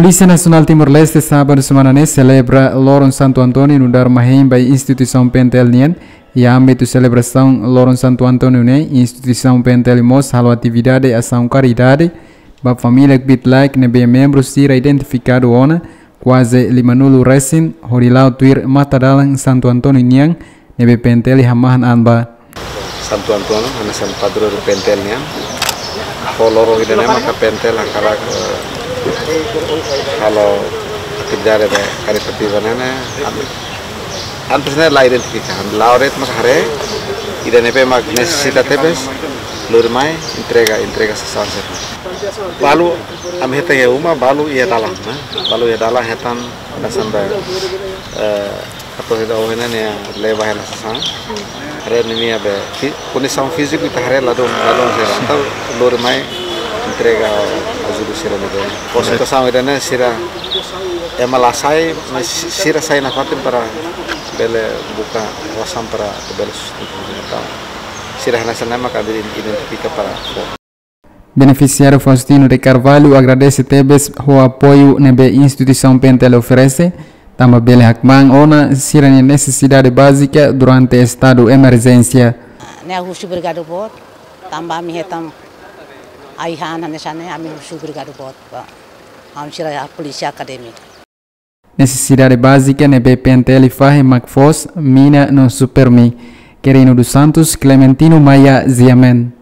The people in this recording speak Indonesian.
Polícia Nacional Timor-Leste sábado semana celebra Loron Santo Antônio no instituição Pentel Nien e âmbito celebração Loron Santo Antônio né instituição Pentel Mos halo atividade ação caridade ba família Bitlike ne be membros sira identificado ona quase limanulu resin horilau tuir matadalang Santo Antônio Niang ne be Pentel hamahan anba. Santo Antônio hana san padro Pentel Niang. Koloro idane maka Pentel kalau kerja ada karitativa nana antes nana la identificación la oret mas hare ida nepe mag necesita tebes lurmai entrega entrega sesanse balu am heta ya uma balu ia dalam na balu ia dalam hetan nasan ba atau heta ohena ne leba hena sesan hare ni abe condição físico ita hare lado lado se antau lurmai entrega ajuda sira nego concentração ida né sira é malasai mas sira sai na fatin para bele buka wasam para bele então sira maka identifica para Beneficiário Faustino de Carvalho agradece Tebes o apoio nebe instituição Pentel oferece. Tamba bele hakmang ona sira necessidade básica durante estado emergência. Ne husu obrigado tamba mi hetam आई खान हमेशा ने हामी शुक्रगुजार बहुत हामीसिरा police academy Necessidade básica ne BPNTL Fahe macfos Mina non Supermi. Querino dos Santos, Clementino Maia Ziamen.